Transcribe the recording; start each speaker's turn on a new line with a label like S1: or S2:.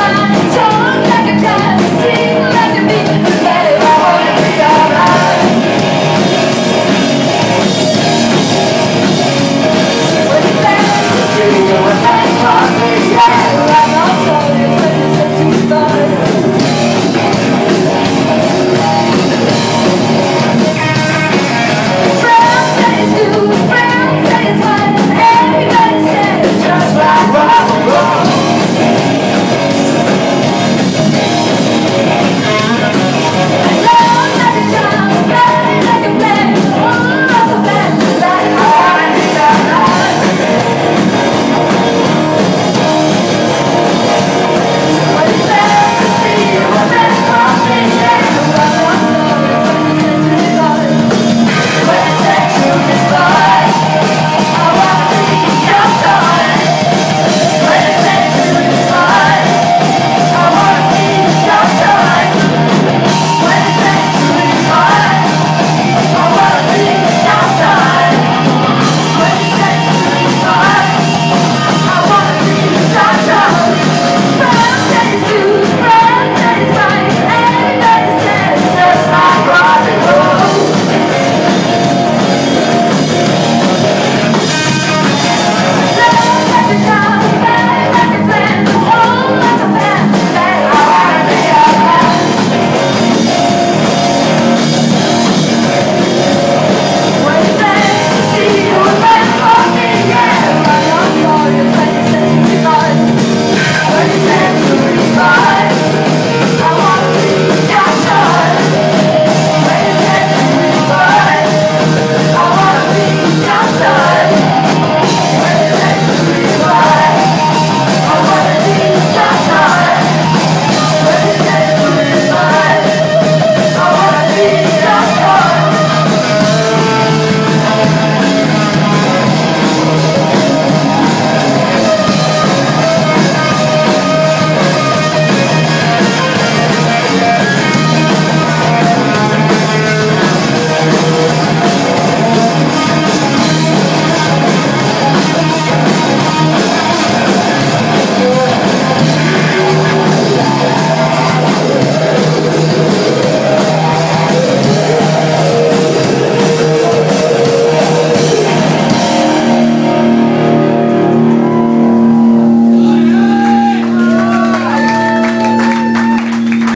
S1: Bye.